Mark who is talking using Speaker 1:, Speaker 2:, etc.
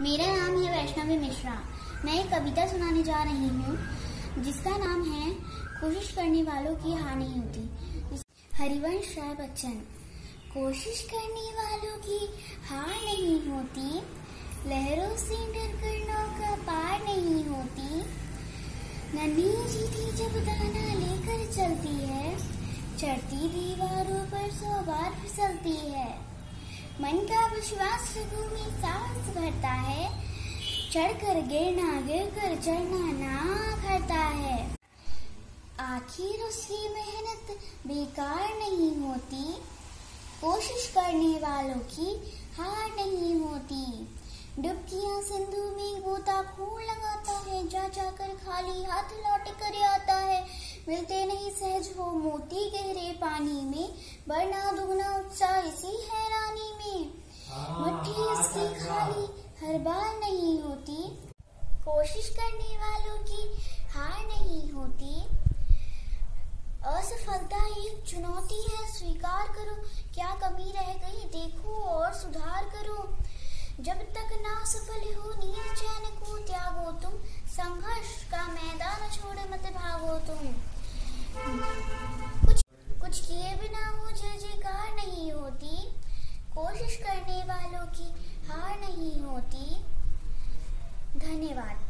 Speaker 1: मेरा नाम है वैष्णवी मिश्रा। मैं एक कविता सुनाने जा रही हूँ, जिसका नाम है, कोशिश करने वालों की हार नहीं होती। हरिवंश राय बच्चन, कोशिश करने वालों की हार नहीं होती। लहरों से डर कर नौका पार नहीं होती। नन्ही जीती जब दाना लेकर चलती है, चढ़ती दीवारों पर सौ बार फिसलती है। मन का विश्वास में सांस भरता है। चढ़कर गिरना, गिरकर चढ़ना ना करता है। आखिर उसकी मेहनत बेकार नहीं होती। कोशिश करने वालों की हार नहीं होती। डुबकियाँ सिंधु में गोता खून लगाता है। जा जाकर खाली हाथ लौट कर आता है। मिलते नहीं सहज हो मोती गहरे पानी में। बरना दुगना उत्साह हर बार नहीं होती। कोशिश करने वालों की हार नहीं होती। असफलता एक चुनौती है। स्वीकार करो, क्या कमी रह गई? देखो और सुधार करो। जब तक ना सफल हो नींद चैन को त्यागो तुम। संघर्ष का मैदान छोड़ मत भागो तुम। हार नहीं होती। धन्यवाद।